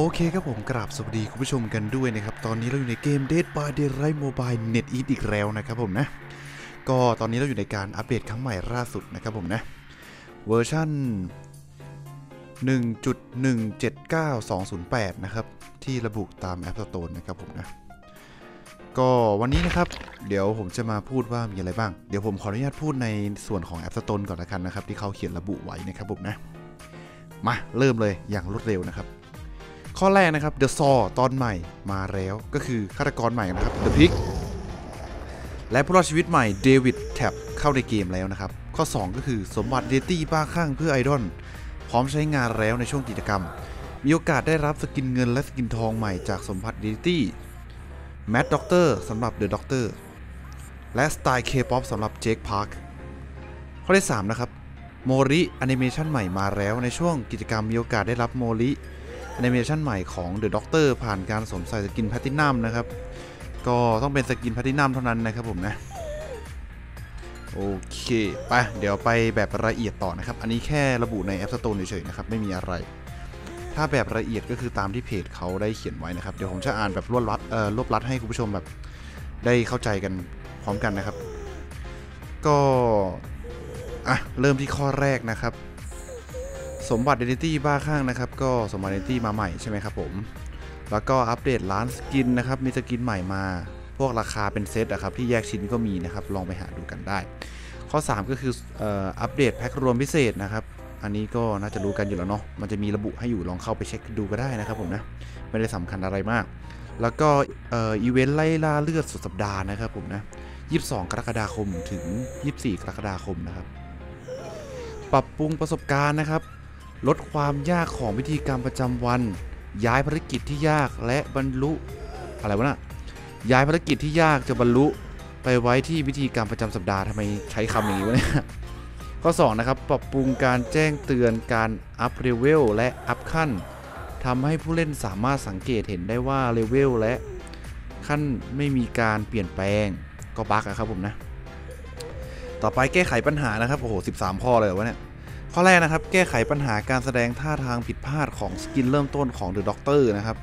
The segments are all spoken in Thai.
โอเคครับผมกราบสวัสดีคุณผู้ชมกันด้วยนะครับ ตอนนี้เราอยู่ในเกม Dead by Daylight Mobile Net Eat อีกแล้วนะครับผมนะ ก็ตอนนี้เราอยู่ในการอัปเดตครั้งใหม่ล่าสุดนะครับผมนะ เวอร์ชัน1.179.208 นะครับ ที่ระบุตาม App Store นะครับผมนะ ก็วันนี้นะครับ เดี๋ยวผมจะมาพูดว่ามีอะไรบ้าง เดี๋ยวผมขออนุญาตพูดในส่วนของ App Store ก่อนละกันนะครับ ที่เขาเขียนระบุไว้นะครับผมนะ มาเริ่มเลยอย่างรวดเร็วนะครับ ข้อแรกนะครับ The Saw ตอนใหม่มาแล้วก็คือฆาตกรใหม่นะครับ The Pig และผู้รอดชีวิตใหม่ David Tapp เข้าในเกมแล้วนะครับ ข้อ 2 ก็คือสมบัติเดตี้บ้าคลั่งเพื่อไอดอลพร้อมใช้งานแล้วในช่วงกิจกรรม มีโอกาสได้รับ skin เงินและ skin ทองใหม่จากสมบัติ Identity Mad Doctor สำหรับ The Doctor และสไตล์เคป๊อปสำหรับ Jake Parkข้อที่ 3 นะครับ Mori แอนิเมชันใหม่มาแล้วในช่วงกิจกรรมมีโอกาสได้รับ Mori แอนิเมชันใหม่ของ The Doctor ผ่านการสวมใส่ skin platinum นะครับ ก็ต้องเป็น skin platinum เท่านั้นนะครับผมนะ โอเคไปเดี๋ยวไปแบบละเอียดต่อนะครับ อันนี้แค่ระบุใน App Store เฉยๆนะครับ ไม่มีอะไร ถ้าแบบละเอียดก็คือตามที่เพจเขาได้เขียนไว้นะครับ เดี๋ยวผมจะอ่านแบบรวดรัดเอ่อรวบรัดให้คุณผู้ชมแบบได้เข้าใจกันพร้อมกันนะครับ ก็อะเริ่มที่ข้อแรกนะครับ สมบัติ Identity บ้าคลั่งนะครับ ก็สมบัติ Identity มาใหม่ใช่ไหมครับผม แล้วก็อัปเดตร้าน skin นะครับ มี skin ใหม่มา พวกราคาเป็นเซตอะครับที่แยกชิ้นก็มีนะครับ ลองไปหาดูกันได้ ข้อ 3 ก็คืออัปเดตแพ็ครวมพิเศษนะครับ อันนี้ก็น่าจะรู้กันอยู่แล้วเนาะ มันจะมีระบุให้อยู่ลองเข้าไปเช็คดูก็ได้นะครับผมนะ ไม่ได้สำคัญอะไรมาก แล้วก็อีเวนต์ไล่ล่าเลือดสุดสัปดาห์นะครับผมนะ22 กรกฎาคมถึง 24 กรกฎาคมนะครับ ปรับปรุงประสบการณ์นะครับ ลดความยากของพิธีกรรมประจำวัน ย้ายภารกิจที่ยากและบรรลุอะไรวะนะ่ะย้ายภารกิจที่ยากจะบรรลุไปไว้ที่พิธีกรรมประจำสัปดาห์ทำไมใช้คำอย่างนี้วะเนี่ยข้อ2นะครับปรับปรุงการแจ้งเตือนการup level และ up ขั้นทำให้ผู้เล่นสามารถสังเกตเห็นได้ว่าเลเวลและขั้นไม่มีการเปลี่ยนแปลงก็ bug อะครับผมนะ ต่อไปแก้ไขปัญหานะครับ โอ้โห 13 ข้อเลยวะเนี่ย ข้อแรกนะครับ แก้ไขปัญหาการแสดงท่าทางผิดพลาดของ skin เริ่มต้นของ The Doctor นะครับ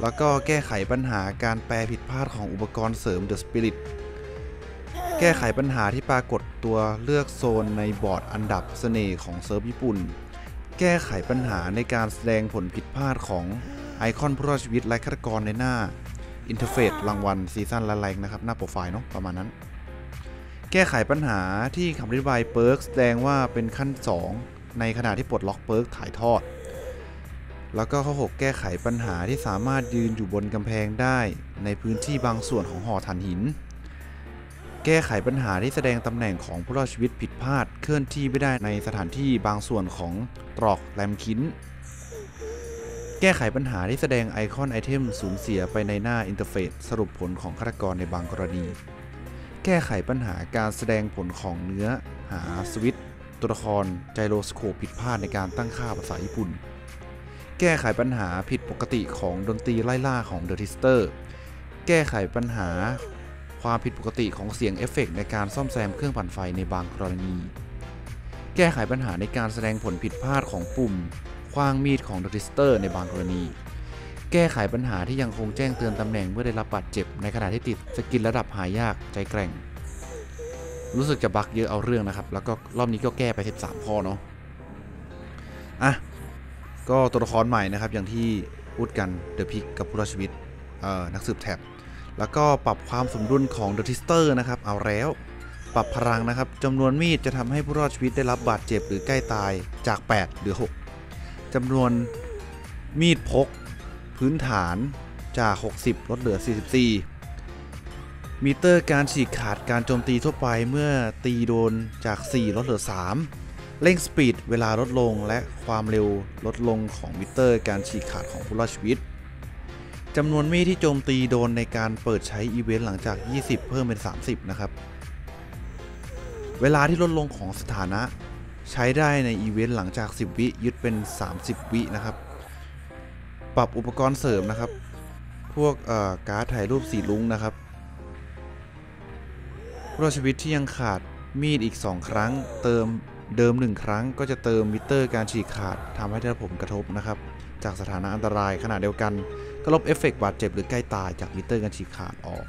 แล้วก็แก้ไขปัญหาการแปลผิดพลาดของอุปกรณ์เสริม The Spirit แก้ไขปัญหาที่ปรากฏตัวเลือกโซนในบอร์ดอันดับเสน่ห์ของเซิร์ฟญี่ปุ่น แก้ไขปัญหาในการแสดงผลผิดพลาดของไอคอนผู้รอดชีวิตและฆาตกรในหน้า interface รางวัลซีซั่นและ rank นะครับ หน้าโปรไฟล์เนาะประมาณนั้น แก้ไขปัญหาที่คำอธิบาย perk แสดงว่าเป็นขั้น 2 ในขณะที่ปลดล็อก perk ถ่ายทอด แล้วก็ข้อ 6 แก้ไขปัญหาที่สามารถยืนอยู่บนกำแพงได้ในพื้นที่บางส่วนของหอถ่านหิน แก้ไขปัญหาที่แสดงตำแหน่งของผู้รอดชีวิตผิดพลาดเคลื่อนที่ไม่ได้ในสถานที่บางส่วนของตรอกแรมคินแก้ไขปัญหาที่แสดงไอคอนไอเทมสูญเสียไปในหน้า interface สรุปผลของฆาตกรในบางกรณี แก้ไขปัญหาการแสดงผลของเนื้อ หาสวิตช์ตัวละครไจโรสโคปผิดพลาดในการตั้งค่าภาษาญี่ปุ่น แก้ไขปัญหาผิดปกติของดนตรีไล่ล่าของ The Tricksterแก้ไขปัญหาความผิดปกติของเสียงเอฟเฟกต์ในการซ่อมแซมเครื่องปั่นไฟในบางกรณี แก้ไขปัญหาในการแสดงผลผิดพลาดของปุ่มขว้างมีดของ The Trickster ในบางกรณี แก้ไขปัญหาที่ยังคงแจ้งเตือนตำแหน่งเมื่อได้รับบาดเจ็บ ในขณะที่ติด skin ระดับหายากใจแกร่ง รู้สึกจะ bug เยอะเอาเรื่องนะครับ แล้วก็รอบนี้ก็แก้ไป 13 ข้อเนาะอะก็ตัวละครใหม่นะครับอย่างที่พูดกัน The Pig กับผู้รอดชีวิตเอ่อนักสืบ Tapp แล้วก็ปรับความสมดุลของ The Trickster นะครับเอาแล้วปรับพลังนะครับจำนวนมีดจะทำให้ผู้รอดชีวิตได้รับบาดเจ็บหรือใกล้ตายจาก 8เหลือ 6จำนวนมีดพก พื้นฐานจาก 60 ลดเหลือ 44 มิเตอร์การฉีกขาดการโจมตีทั่วไปเมื่อตีโดนจาก 4 ลดเหลือ 3 เร่ง speed เวลาลดลงและความเร็วลดลงของมิเตอร์การฉีกขาดของผู้รอดชีวิตจำนวนมีดที่โจมตีโดนในการเปิดใช้อีเวนต์หลังจาก 20 เพิ่มเป็น 30 นะครับ เวลาที่ลดลงของสถานะ ใช้ได้ในอีเวนต์หลังจาก 10 วิ ยืดเป็น 30 วินะครับ ปรับอุปกรณ์เสริมนะครับ พวกการ์ดถ่ายรูปสีรุ้งนะครับผู้รอดชีวิตที่ยังขาดมีดอีก 2 ครั้ง เติมเดิม 1 ครั้ง ก็จะเติมมิเตอร์การฉีกขาดทำให้ได้รับผลกระทบนะครับ จากสถานะอันตรายขณะเดียวกัน ก็ลบเอฟเฟกต์บาดเจ็บหรือใกล้ตายจากมิเตอร์การฉีกขาดออก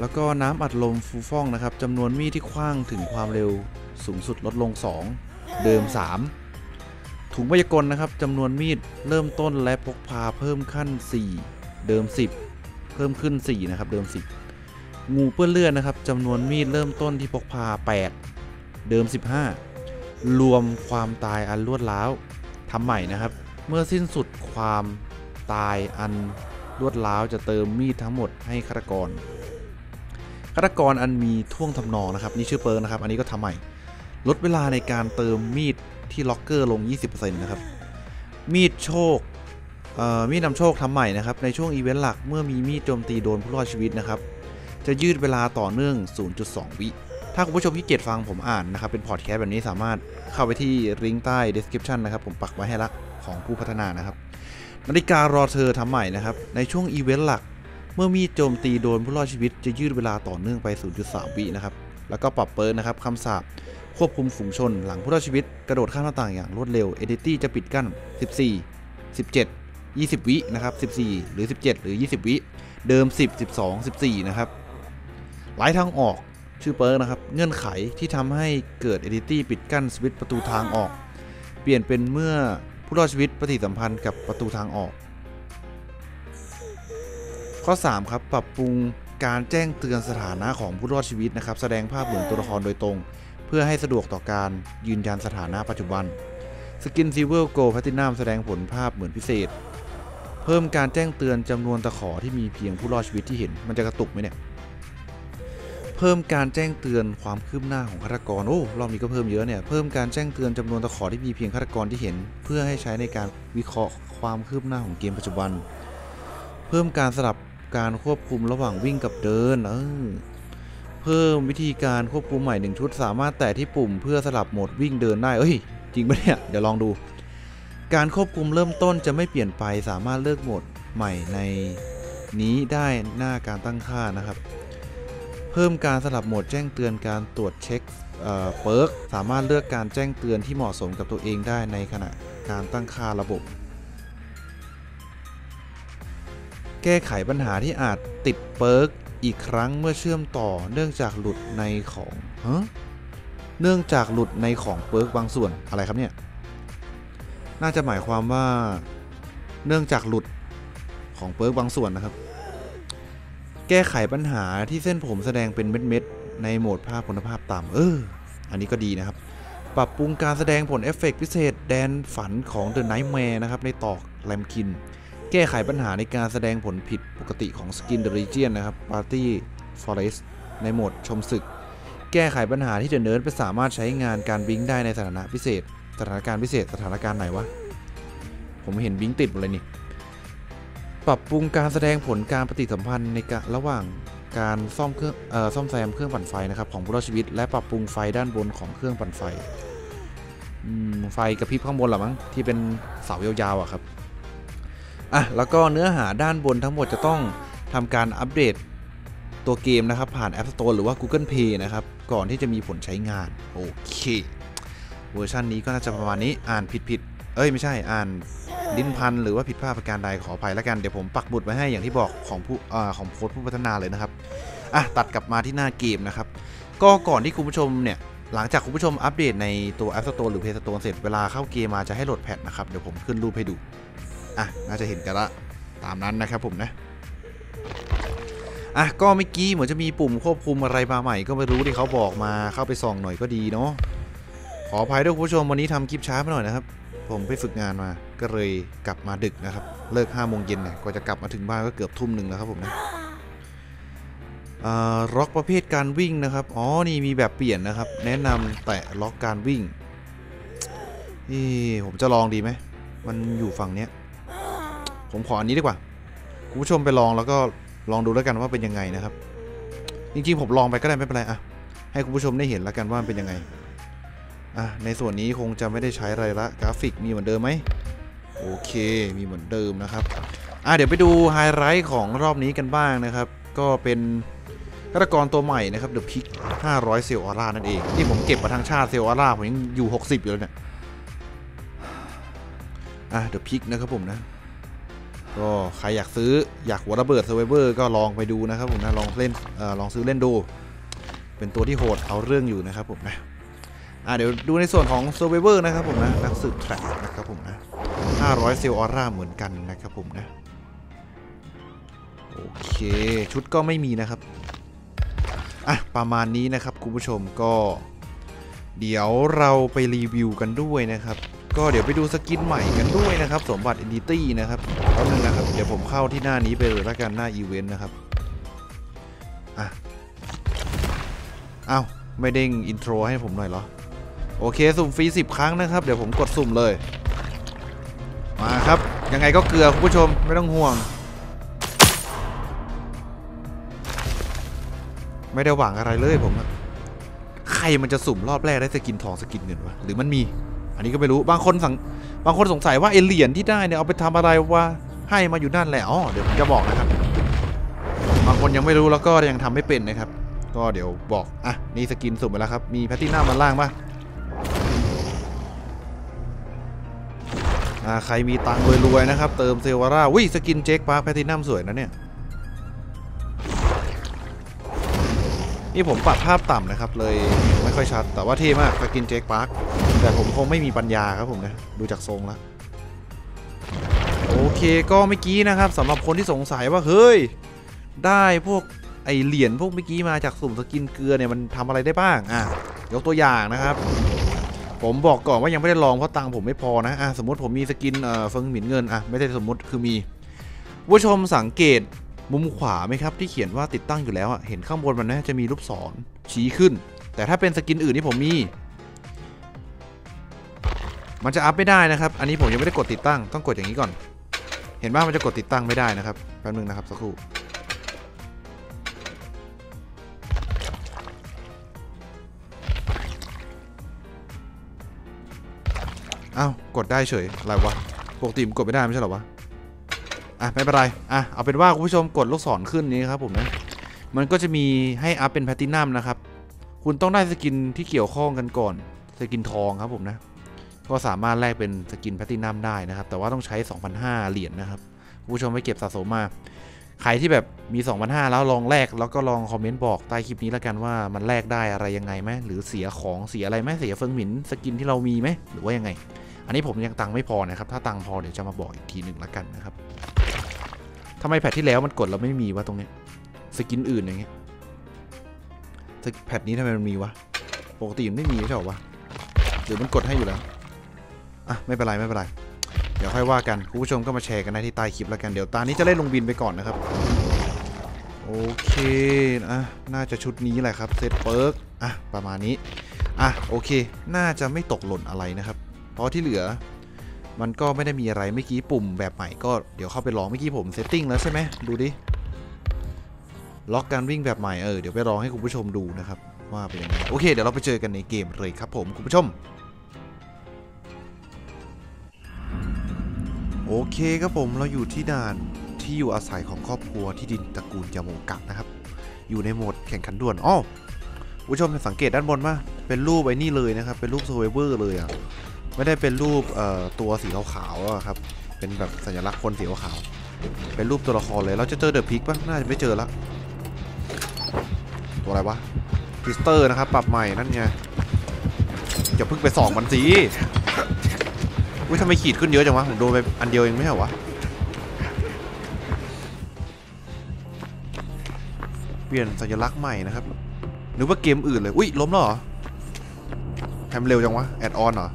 แล้วก็น้ำอัดลมฟูฟ่องนะครับจำนวนมีดที่ขว้างถึงความเร็วสูงสุดลดลง 2 เดิม 3 ถุงพยากลนะครับจำนวนมีดเริ่มต้นและพกพาเพิ่มขั้น 4 เดิม 10 เพิ่มขึ้น 4 นะครับ เดิม 10 งูเปื้อนเลือดนะครับจำนวนมีดเริ่มต้นที่พกพา 8 เดิม 15 รวมความตายอันรวดร้าวทำใหม่นะครับ เมื่อสิ้นสุดความตายอันรวดร้าวจะเติมมีดทั้งหมดให้ฆาตกรฆาตกรอันมีท่วงทำนองนะครับนี่ชื่อเปิร์นะครับ อันนี้ก็ทำใหม่ ลดเวลาในการเติมมีด ที่ล็อกเกอร์ลง 20%นะครับ มีดโชคมีดนำโชคทำใหม่นะครับ ในช่วงอีเวนต์หลักเมื่อมีมีดโจมตีโดนผู้รอดชีวิตนะครับ จะยืดเวลาต่อเนื่อง 0.2 วิ ถ้าคุณผู้ชมขี้เกียจฟังผมอ่านนะครับ เป็นพอดแคสต์แบบนี้สามารถเข้าไปที่ลิงก์ใต้ description นะครับ ผมปักไว้ให้ละของผู้พัฒนานะครับ นาฬิการอเธอทำใหม่นะครับ ในช่วงอีเวนต์หลัก เมื่อมีดโจมตีโดนผู้รอดชีวิต จะยืดเวลาต่อเนื่องไป 0.3 วินะครับ แล้วก็ปรับเปิร์นะครับคำสาป ควบคุมฝูงชนหลังผู้รอดชีวิต กระโดดข้ามหน้าต่างอย่างรวดเร็ว Entity จะปิดกั้น 14 17 20 วินะครับ 14 หรือ 17 หรือ 20 วิ เดิม 10 12 14 นะครับ หลายทางออกชื่อเปิร์กนะครับ เงื่อนไขที่ทำให้เกิด Entity ปิดกั้นสวิตช์ประตูทางออก เปลี่ยนเป็นเมื่อผู้รอดชีวิตปฏิสัมพันธ์กับประตูทางออก ข้อ 3 ครับ ปรับปรุงการแจ้งเตือนสถานะของผู้รอดชีวิตนะครับ แสดงภาพเหมือนตัวละครโดยตรง เพื่อให้สะดวกต่อการยืนยันสถานะปัจจุบัน สกินซิ l เวอร์โกลแพตินัมแสดงผลภาพเหมือนพิเศษ เพิ่มการแจ้งเตือนจำนวนตะขอที่มีเพียงผู้รอดชีวิตที่เห็น มันจะกระตุกไหมเนี่ย เพิ่มการแจ้งเตือนความคืบหน้าของฆาตกร โอ้ รอบนี้ก็เพิ่มเยอะเนี่ย เพิ่มการแจ้งเตือนจำนวนตะขอที่มีเพียงฆาตกรที่เห็น เพื่อให้ใช้ในการวิเคราะห์ความคืบหน้าของเกมปัจจุบัน เพิ่มการสลับการควบคุมระหว่างวิ่งกับเดิน เออ เพิ่มวิธีการควบคุมใหม่หนึ่งชุด สามารถแตะที่ปุ่มเพื่อสลับโหมดวิ่งเดินได้เอ้ย จริงปะเนี่ย เดี๋ยวลองดู การควบคุมเริ่มต้นจะไม่เปลี่ยนไป สามารถเลือกโหมดใหม่ในนี้ได้หน้าการตั้งค่านะครับ เพิ่มการสลับโหมดแจ้งเตือนการตรวจเช็คเอ่อเปิร์กสามารถเลือกการแจ้งเตือนที่เหมาะสมกับตัวเองได้ในขณะการตั้งค่าระบบ แก้ไขปัญหาที่อาจติดเปิร์ก อีกครั้งเมื่อเชื่อมต่อเนื่องจากหลุดในของฮะเนื่องจากหลุดในของเปิร์กบางส่วนอะไรครับเนี่ย น่าจะหมายความว่า เนื่องจากหลุดของเปิร์กบางส่วนนะครับ แก้ไขปัญหาที่เส้นผมแสดงเป็นเม็ดๆในโหมดภาพคุณภาพต่ำเออ อันนี้ก็ดีนะครับ ปรับปรุงการแสดงผลเอฟเฟกต์พิเศษแดนฝันของ The Nightmare นะครับในตอกแรมคิน แก้ไขปัญหาในการแสดงผลผิดปกติของ Skin the Region นะครับ Party Forest ในโหมดชมศึก แก้ไขปัญหาที่ The Nerd ไปสามารถใช้งานการบิงได้ในสถานะพิเศษ สถานการณ์พิเศษสถานการณ์ไหนวะ ผมเห็นบิงติดหมดเลยนี่ ปรับปรุงการแสดงผลการปฏิสัมพันธ์ในการระหว่างการซ่อมเครื่องออซ่อมแซมเครื่องปั่นไฟนะครับของผู้รอดชีวิต และปรับปรุงไฟด้านบนของเครื่องปั่นไฟไฟกระพริบข้างบนหรอมั้งที่เป็นเสายาวๆอะครับ อะแล้วก็เนื้อหาด้านบนทั้งหมดจะต้องทำการอัปเดตตัวเกมนะครับ ผ่าน App Store หรือว่า Google Play นะครับ ก่อนที่จะมีผลใช้งาน โอเค เวอร์ชันนี้ก็น่าจะประมาณนี้อ่านผิดๆเอ้ย ไม่ใช่อ่านลิ้นพันหรือว่าผิดพลาดประการใดขออภัยแล้วกัน เดี๋ยวผมปักหมุดไว้ให้อย่างที่บอกของผู้อของโค้ดผู้พัฒนาเลยนะครับอะตัดกลับมาที่หน้าเกมนะครับ ก็ก่อนที่คุณผู้ชมเนี่ย หลังจากคุณผู้ชมอัปเดตในตัว App Store หรือ Play Store เสร็จเวลาเข้าเกมมาจะให้โหลดแพทนะครับเดี๋ยวผมขึ้นรูปให้ดู อะน่าจะเห็นกันละตามนั้นนะครับผมนะอะก็เมื่อกี้เหมือนจะมีปุ่มควบคุมอะไรมาใหม่ ก็ไม่รู้ที่เขาบอกมาเข้าไปส่องหน่อยก็ดีเนาะขออภัยด้วยคุณผู้ชมวันนี้ทำคลิปช้าไปหน่อยนะครับ ผมไปฝึกงานมาก็เลยกลับมาดึกนะครับ เลิก5้าโมงเย็นเนี่ยกว่าจะกลับมาถึงบ้านก็เกือบทุ่มหนึ่งแล้วครับผมนะล็อกประเภทการวิ่งนะครับ อ๋อ นี่มีแบบเปลี่ยนนะครับ แนะนำแตะล็อกการวิ่งนี่ผมจะลองดีไหม มันอยู่ฝั่งเนี้ย ผมขออันนี้ดีกว่าคุณผู้ชมไปลองแล้วก็ลองดูแล้วกันว่าเป็นยังไงนะครับ จริงๆผมลองไปก็ได้ไม่เป็นไรอะให้คุณผู้ชมได้เห็นแล้วกันว่ามันเป็นยังไงอะในส่วนนี้คงจะไม่ได้ใช้อะไรละกราฟิกมีเหมือนเดิมไหมโอเคมีเหมือนเดิมนะครับอะเดี๋ยวไปดูไฮไลท์ของรอบนี้กันบ้างนะครับ ก็เป็นฆาตกรตัวใหม่นะครับ The Pig 500 เซลล์ออร่านั่นเองที่ผมเก็บมาทั้งชาติเซลล์ออร่าผมยังอยู่ 60 อยู่เลยเนี่ยอะเดี๋ยว Pig นะครับผมนะ ก็ใครอยากซื้ออยากหัวระเบิดเซ r ร์เวอร์ก็ลองไปดูนะครับผมนะลองเล่นอลองซื้อเล่นดู เป็นตัวที่โหดเอาเรื่องอยู่นะครับผมนะอะเดี๋ยวดูในส่วนของ Survivor นะครับผมนะนักสืบแทร็กนะครับผมนะ500เซลล์ออร่าเหมือนกันนะครับผมนะโอเค ชุดก็ไม่มีนะครับอะประมาณนี้นะครับคุณผู้ชมก็ เดี๋ยวเราไปรีวิวกันด้วยนะครับ ก็เดี๋ยวไปดูสกินใหม่กันด้วยนะครับ สมบัติ Entity นะครับแป๊บนึงนะครับ เดี๋ยวผมเข้าที่หน้านี้ไปเลยละกันหน้าอีเวนต์นะครับ อะอ้าวไม่เด้ง intro ให้ผมหน่อยเหรอ โอเค สุ่มฟรี 10 ครั้งนะครับ เดี๋ยวผมกดสุ่มเลย มาครับ ยังไงก็เกลือคุณผู้ชมไม่ต้องห่วง ไม่ได้หวังอะไรเลยผมใครมันจะสุ่มรอบแรกได้สกินทองสกินเงินวะหรือมันมี อันนี้ก็ไม่รู้บางคนสังบางคนสงสัยว่าไอเหรียญที่ได้เนี่ยเอาไปทำอะไรวะให้มาอยู่นั่นแหละอ๋อเดี๋ยวผมจะบอกนะครับ บางคนยังไม่รู้แล้วก็ยังทำไม่เป็นนะครับ ก็เดี๋ยวบอกอะนี่สกินสุ่มไปแล้วครับมีแพตตินัมมันล่างปะอ่าใครมีตังค์รวยๆนะครับ เติมเซวาร่าวิสกินเจ็คปาร์คแพตตินัมสวยนะเนี่ยนี่ผมปรับภาพต่ำนะครับ เลยไม่ค่อยชัด แต่ว่าเท่มากสกินเจคปาร์ค แต่ผมคงไม่มีปัญญาครับผมนะดูจากทรงแล้วโอเคก็เมื่อกี้นะครับสำหรับคนที่สงสัยว่าเฮ้ยได้พวกไอเหรียญพวกเมื่อกี้มาจากสุ่มสกินเกลือเนี่ยมันทำอะไรได้บ้างอะยกตัวอย่างนะครับ ผมบอกก่อนว่ายังไม่ได้ลองเพราะตังค์ผมไม่พอนะอะสมมติผมมีสกินเอ่อเฟิงหมินเงินอะไม่ได้สมมติคือมีผู้ชมสังเกตมุมขวาไหมครับ ที่เขียนว่าติดตั้งอยู่แล้วอะเห็นข้างบนมันนะจะมีรูปศรชี้ขึ้น แต่ถ้าเป็นสกินอื่นที่ผมมี มันจะอัพไม่ได้นะครับ อันนี้ผมยังไม่ได้กดติดตั้ง ต้องกดอย่างนี้ก่อน เห็นว่ามันจะกดติดตั้งไม่ได้นะครับ แป๊บนึงนะครับสักครู่อ้าวกดได้เฉย อะไรวะ ปกติมันกดไม่ได้ไม่ใช่หรอวะ อะไม่เป็นไร อะเอาเป็นว่าคุณผู้ชมกดลูกศรขึ้นนี้ครับผมนะ มันก็จะมีให้อัพเป็นแพลตินัมนะครับ คุณต้องได้สกินที่เกี่ยวข้องกันก่อน สกินทองครับผมนะ ก็สามารถแลกเป็นสกินแพลตินัมได้นะครับ แต่ว่าต้องใช้ 2,500 เหรียญนะครับ ผู้ชมไปเก็บสะสมมาใครที่แบบมี 2,500 แล้วลองแลกแล้วก็ลองคอมเมนต์บอกใต้คลิปนี้แล้วกันว่ามันแลกได้อะไรยังไงไหมหรือเสียของเสียอะไรไหมเสียเฟิงหมินสกินที่เรามีไหมหรือว่ายังไง อันนี้ผมยังตังไม่พอนะครับ ถ้าตังพอเดี๋ยวจะมาบอกอีกทีหนึ่งละกันนะครับทำไม patch ที่แล้วมันกดแล้วไม่มีวะตรงเนี้ยสกินอื่นอย่างเงี้ย patch นี้ทำไมมันมีวะปกติมันไม่มีใช่หรอวะหรือมันกดให้อยู่แล้ว อะไม่เป็นไรไม่เป็นไร เดี๋ยวค่อยว่ากันคุณผู้ชมก็มาแชร์กันได้ที่ใต้คลิปแล้วกันเดี๋ยวตานี้จะเล่นลงบินไปก่อนนะครับ โอเคอะน่าจะชุดนี้แหละครับ set perk อะประมาณนี้อะโอเค น่าจะไม่ตกหล่นอะไรนะครับ เพราะที่เหลือมันก็ไม่ได้มีอะไรเมื่อกี้ปุ่มแบบใหม่ก็เดี๋ยวเข้าไปลองเมื่อกี้ผม setting แล้วใช่ไหมดูดิล็อกการวิ่งแบบใหม่เออเดี๋ยวไปลองให้คุณผู้ชมดูนะครับว่าเป็นยังไงโอเคเดี๋ยวเราไปเจอกันในเกมเลยครับผมคุณผู้ชม โอเคครับผมเราอยู่ที่ด่านที่อยู่อาศัยของครอบครัวที่ดินตระกูลยาโมกะนะครับ อยู่ในโหมดแข่งขันด่วนอ้อผู้ชมสังเกตด้านบนป่ะเป็นรูปไอ้นี่เลยนะครับ เป็นรูป survivor เลยอะไม่ได้เป็นรูปตัวสีขาวๆอะครับ เป็นแบบสัญลักษณ์คนสีขาวเป็นรูปตัวละครเลยเราจะเจอ The Pig ป่ะน่าจะไม่เจอละตัวอะไรวะ Trickster นะครับ ปรับใหม่นั่นไงอย่าเพิ่งไปส่องมันสิ อุ้ยทำไมขีดขึ้นเยอะจังวะผมโดนไปอันเดียวเองไม่ใช่เหรอวะเปลี่ยนสัญลักษณ์ใหม่นะครับนึกว่าเกมอื่นเลยอุ้ยล้มแล้วเหรอทำเร็วจังวะแอดออนเหรอ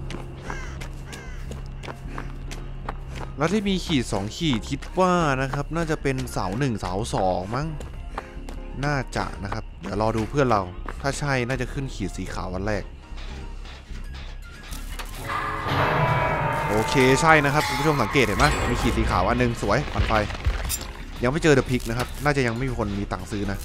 แล้วที่มีขีด 2 ขีดคิดว่านะครับ น่าจะเป็นเสา1เสา2มั้งน่าจะนะครับ เดี๋ยวรอดูเพื่อนเรา ถ้าใช่น่าจะขึ้นขีดสีขาววันแรก โอเคใช่นะครับคุณผู้ชมสังเกตเห็นไหมมีขีดสีขาวอันหนึงสวยผ่านไป ยังไม่เจอเดอะพิกนะครับ น่าจะยังไม่มีคนมีตังค์ซื้อนะ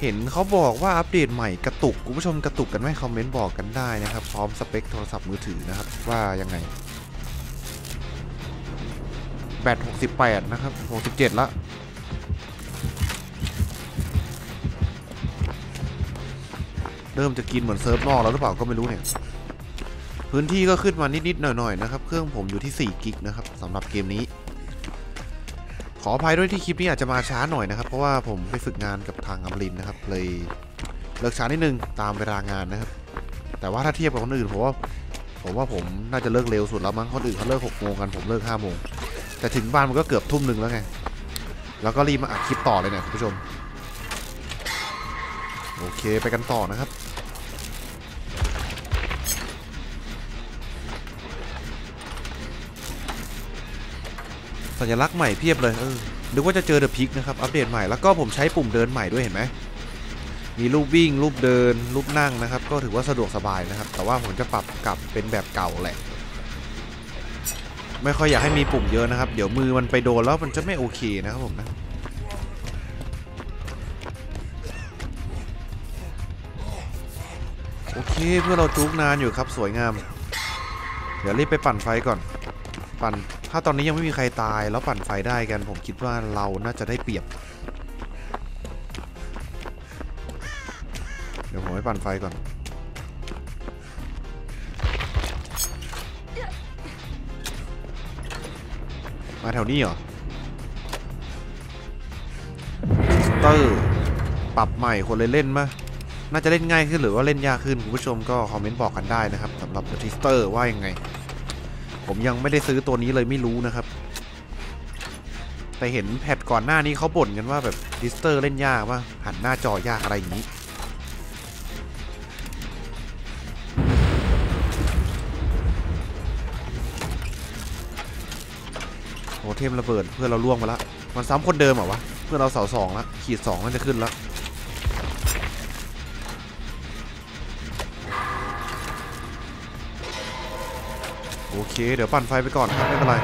เห็นเขาบอกว่าอัปเดตใหม่กระตุกคุณผู้ชมกระตุกกันไหมคอมเมนต์บอกกันได้นะครับ พร้อมสเปคโทรศัพท์มือถือนะครับ ว่ายังไงแบต68 นะครับ 67 ละ เริ่มจะกินเหมือนเซิร์ฟนอกแล้วหรือเปล่าก็ไม่รู้เนี่ย พื้นที่ก็ขึ้นมานิดๆหน่อยๆนะครับ เครื่องผมอยู่ที่4กิกนะครับสำหรับเกมนี้ ขออภัยด้วยที่คลิปนี้อาจจะมาช้าหน่อยนะครับ เพราะว่าผมไปฝึกงานกับทางอัมรินนะครับ เลยเลิกช้านิดนึงตามเวลางานนะครับ แต่ว่าถ้าเทียบกับคนอื่นผมว่าผมว่าผมน่าจะเลิกเร็วสุดแล้วมั้งคนอื่นเขาเลิก6โมงกันผมเลิก5โมงแต่ถึงบ้านมันก็เกือบทุ่มหนึ่งแล้วไง แล้วก็รีบมาอัดคลิปต่อเลยเนี่ยคุณผู้ชม โอเคไปกันต่อนะครับ สัญลักษณ์ใหม่เพียบเลยเออนึกว่าจะเจอเดอะพิกนะครับ อัปเดตใหม่ แล้วก็ผมใช้ปุ่มเดินใหม่ด้วยเห็นไหม มีรูปวิ่ง รูปเดิน รูปนั่งนะครับ ก็ถือว่าสะดวกสบายนะครับ แต่ว่าผมจะปรับกลับเป็นแบบเก่าแหละ ไม่ค่อยอยากให้มีปุ่มเยอะนะครับ เดี๋ยวมือมันไปโดนแล้วมันจะไม่โอเคนะครับผมนะโอเคเพื่อเราจุกนานอยู่ครับสวยงาม เดี๋ยวรีบไปปั่นไฟก่อน ปั่น ถ้าตอนนี้ยังไม่มีใครตายแล้วปั่นไฟได้กัน ผมคิดว่าเราน่าจะได้เปรียบ เดี๋ยวผมไปปั่นไฟก่อนมาแถวนี้เหรอสเตอร์ปรับใหม่คนเลยเล่นมะน่าจะเล่นง่ายขึ้นหรือว่าเล่นยากขึ้นคุณผู้ชมก็คอมเมนต์บอกกันได้นะครับสำหรับทิสเตอร์ว่ายังไง ผมยังไม่ได้ซื้อตัวนี้เลยไม่รู้นะครับ แต่เห็นแพทก่อนหน้านี้เขาบ่นกันว่าแบบทิสเตอร์เล่นยากว่าหันหน้าจอยากอะไรอย่างนี้โอ้เทมระเบิดเพื่อเราล่วงมาล้วมันซ้ำคนเดิมเหรอวะ เพื่อเราเสาสองล้วขีดสองมันจะขึ้นแล้ว โอเค เดี๋ยวปั่นไฟไปก่อนครับ ไม่เป็นไร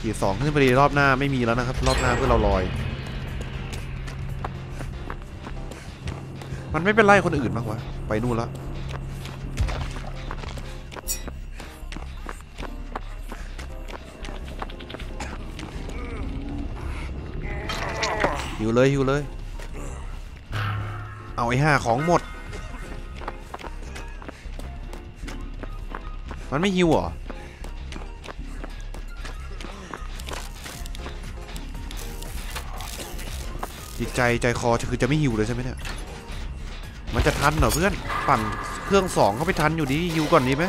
ขีดสองขึ้นไปดีรอบหน้าไม่มีแล้วนะครับ รอบหน้าเพื่อเราลอย มันไม่เป็นไรคนอื่นบ้างวะ ไปนู่นล้วหิวเลยหิวเลย เอาไอ้ห้าของหมด มันไม่หิวเหรอ จิตใจใจคอคือจะไม่หิวเลยใช่ไหมเนี่ย มันจะทันเหรอเพื่อน ปั่นเครื่องสองเข้าไปทันอยู่ดีหิวก่อนดีไหม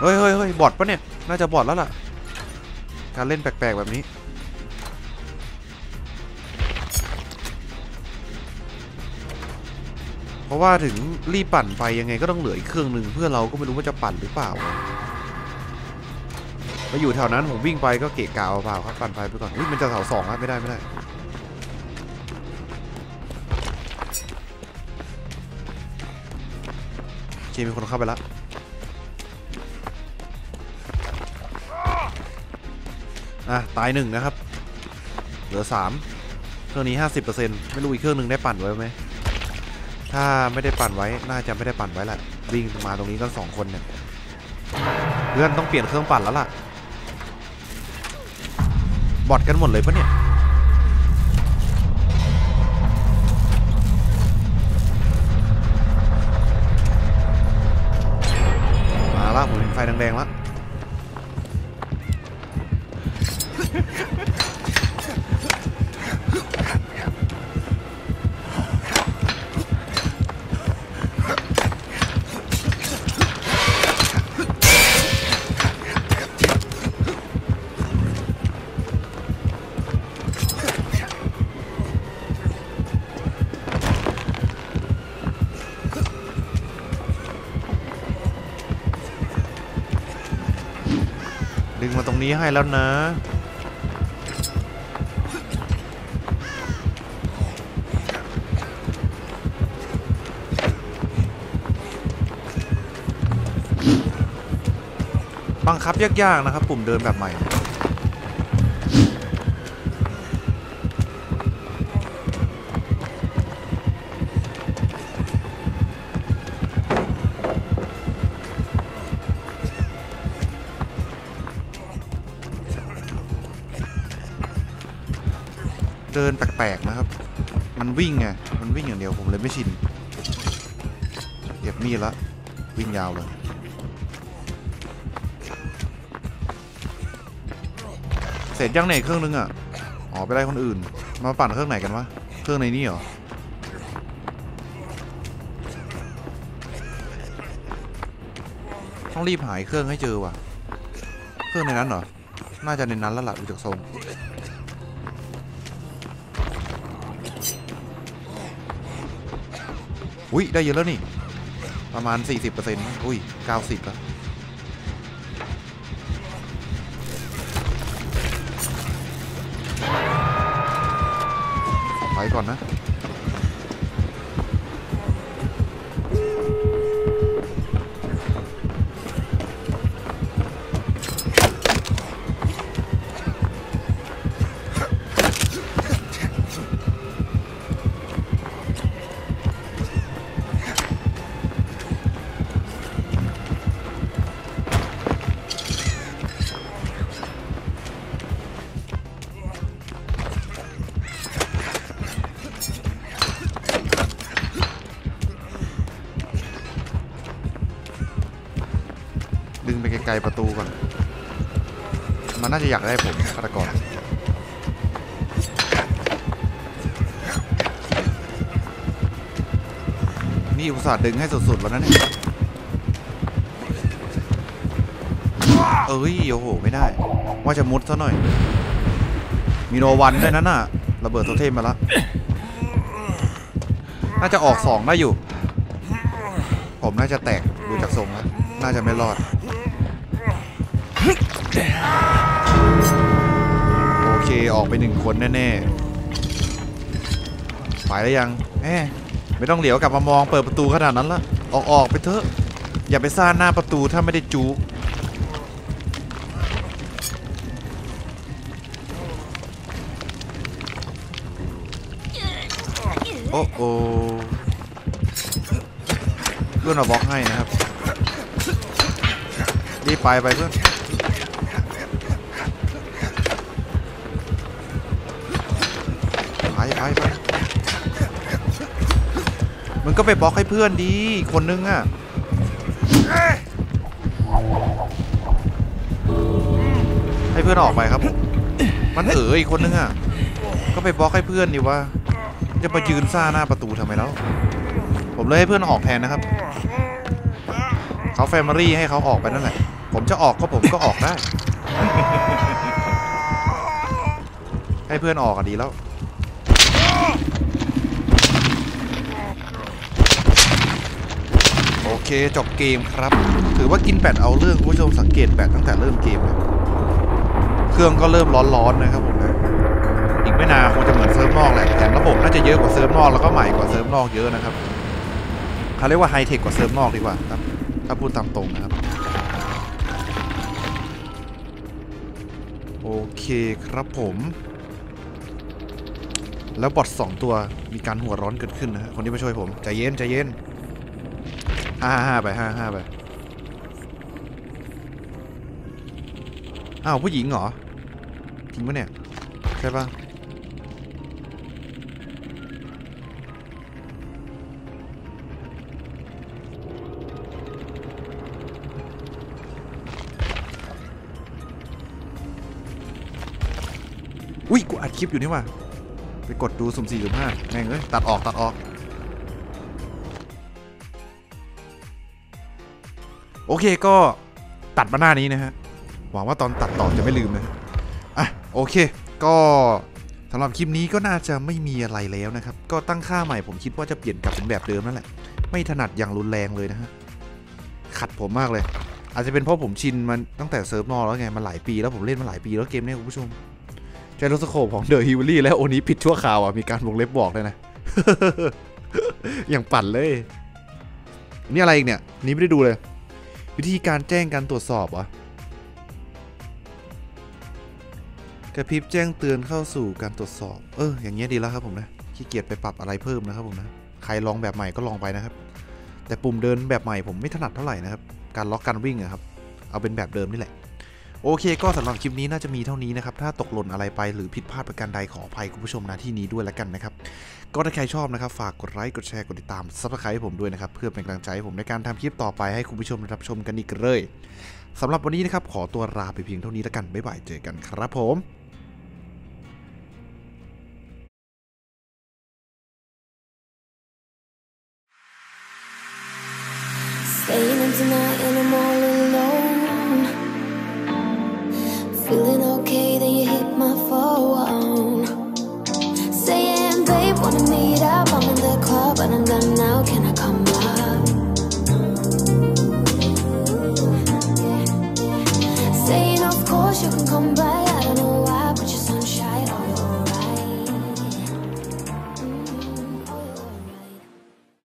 เฮ้ยเฮ้ยเฮ้ยบอดปะเนี่ย น่าจะบอดแล้วล่ะ การเล่นแปลกๆแบบนี้ เพราะว่าถึงรีบปั่นไปยังไงก็ต้องเหลืออีกเครื่องหนึ่งเพื่อเราก็ไม่รู้ว่าจะปั่นหรือเปล่าไปอยู่แถวนั้นผมวิ่งไปก็เกะกะเปล่าครับปั่นไฟไปก่อนอุ้ยมันจะเสาสองครับไม่ได้ไม่ได้ โอเคมีคนเข้าไปแล้วอะตายหนึ่งนะครับ เหลือสามเครื่องนี้ห้าสิบเปอร์เซ็นต์ไม่รู้อีกเครื่องหนึ่งได้ปั่นไว้ไหม ถ้าไม่ได้ปั่นไว้น่าจะไม่ได้ปั่นไว้แหละวิ่งมาตรงนี้กันสองคนเนี่ยเพื่อนต้องเปลี่ยนเครื่องปั่นแล้วล่ะ บอดกันหมดเลยปะเนี่ยมาละผมเห็นไฟแดงๆแล้ว ดึงมาตรงนี้ให้แล้วนะ บังคับยากๆนะครับ ปุ่มเดินแบบใหม่ เดินแปลกๆนะครับ มันวิ่งไง มันวิ่งอย่างเดียวผมเลยไม่ชินเก็บมีดละ วิ่งยาวเลย เสร็จยังไหนเครื่องนึงอะ อ๋อไปไล่คนอื่น มาปั่นเครื่องไหนกันวะ เครื่องในนี่เหรอต้องรีบหายเครื่องให้เจอว่ะ เครื่องในนั้นเหรอ น่าจะในนั้นแล้วล่ะดูจากทรง อุ้ยได้เยอะแล้วนี่ ประมาณ 40%อุ้ย 90 แล้ว ไปก่อนนะ ปไกลประตูก่อน มันน่าจะอยากได้ผมฆาตกรนี่อุตส่าห์ดึงให้สุดๆแล้วนะเนี่ยเอ้ยโอ้โห ไม่ได้ ว่าจะมุดซะหน่อย มีโนวันด้วยนั้นน่ะ ระเบิดโทเทมมาล้วน่าจะออกสองได้อยู่ ผมน่าจะแตกดูจากทรงแล้ว น่าจะไม่รอด โอเค ออกไปหนึ่งคนแน่ๆ ไปแล้วยังแหมไม่ต้องเหลียวกลับมามองเปิดประตูขนาดนั้นละออกออกไปเถอะ อย่าไปซ่านหน้าประตูถ้าไม่ได้จูโอ้โอเพื่อนมาบล็อกให้นะครับรีบไปไปเพื่อน มึงก็ไปบล็อกให้เพื่อนดีคนนึงอะให้เพื่อนออกไปครับผมมันเอออีกคนนึงอะ ก็ไปบล็อกให้เพื่อนดีว่า จะมายืนซ่าหน้าประตูทำไมแล้ว ผมเลยให้เพื่อนออกแทนนะครับ เขาแฟมิลี่ให้เขาออกไปนั่นแหละ ผมจะออกก็ผมก็ออกได้ ให้เพื่อนออกอะดีแล้ว โอ เคจบเกมครับ ถือว่ากินแบตเอาเรื่องคุณผู้ชมสังเกตแบตตั้งแต่เริ่มเกมเลยเครื่องก็เริ่มร้อนๆนะครับผมนะอีกไม่นานคงจะเหมือนเซิร์ฟนอกแหละแต่ระบบน่าจะเยอะกว่าเซิร์ฟนอกแล้วก็ใหม่กว่าเซิร์ฟนอกเยอะนะครับเขาเรียกว่าไฮเทคกว่าเซิร์ฟนอกดีกว่าครับถ้าพูดตามตรงนะครับโอเคครับผม แล้ว bot สองตัวมีการหัวร้อนเกิดขึ้นนะคนที่มาช่วยผมใจเย็นใจเย็น ห้าห้าไปห้าห้าไปอ้าวผู้หญิงเหรอจริงปะเนี่ยใช่ปะอุ้ยกูอัดคลิปอยู่นี่ว่ะไปกดดูสุ่มสี่สุ่มห้าแม่งเอ้ยตัดออกตัดออก โอเคก็ตัดมาหน้านี้นะฮะ หวังว่าตอนตัดต่อจะไม่ลืมนะอะโอเค ก็สำหรับคลิปนี้ก็น่าจะไม่มีอะไรแล้วนะครับ ก็ตั้งค่าใหม่ผมคิดว่าจะเปลี่ยนกลับเป็นแบบเดิมนั่นแหละ ไม่ถนัดอย่างรุนแรงเลยนะฮะ ขัดผมมากเลย อาจจะเป็นเพราะผมชินมันตั้งแต่เซิร์ฟนอกแล้วไงมันหลายปีแล้วผมเล่นมาหลายปีแล้วเกมนี้คุณผู้ชม gyroscope ของ The Hillbilly และ Oni ปิดชั่วคราวอะ มีการวงเล็บบอกเลยนะ อย่างปั่นเลย นี่อะไรอีกเนี่ย นี่ไม่ได้ดูเลย วิธีการแจ้งการตรวจสอบเหรอกระพริบแจ้งเตือนเข้าสู่การตรวจสอบ เออ อย่างเงี้ยดีแล้วครับผมนะขี้เกียจไปปรับอะไรเพิ่มนะครับผมนะ ใครลองแบบใหม่ก็ลองไปนะครับ แต่ปุ่มเดินแบบใหม่ผมไม่ถนัดเท่าไหร่นะครับ การล็อกการวิ่งอะครับ เอาเป็นแบบเดิมนี่แหละ โอเคก็สำหรับคลิปนี้น่าจะมีเท่านี้นะครับ ถ้าตกหล่นอะไรไปหรือผิดพลาดประการใดขออภัยคุณผู้ชมนะที่นี้ด้วยแล้วกันนะครับ ก็ถ้าใครชอบนะครับ ฝากกดไลค์กดแชร์กดติดตาม subscribe ให้ผมด้วยนะครับ เพื่อเป็นกำลังใจให้ผมในการทำคลิปต่อไปให้คุณผู้ชมได้รับชมกันอีกเลยสำหรับวันนี้นะครับขอตัวลาไปเพียงเท่านี้แล้วกันบ๊ายบายเจอกันครับผม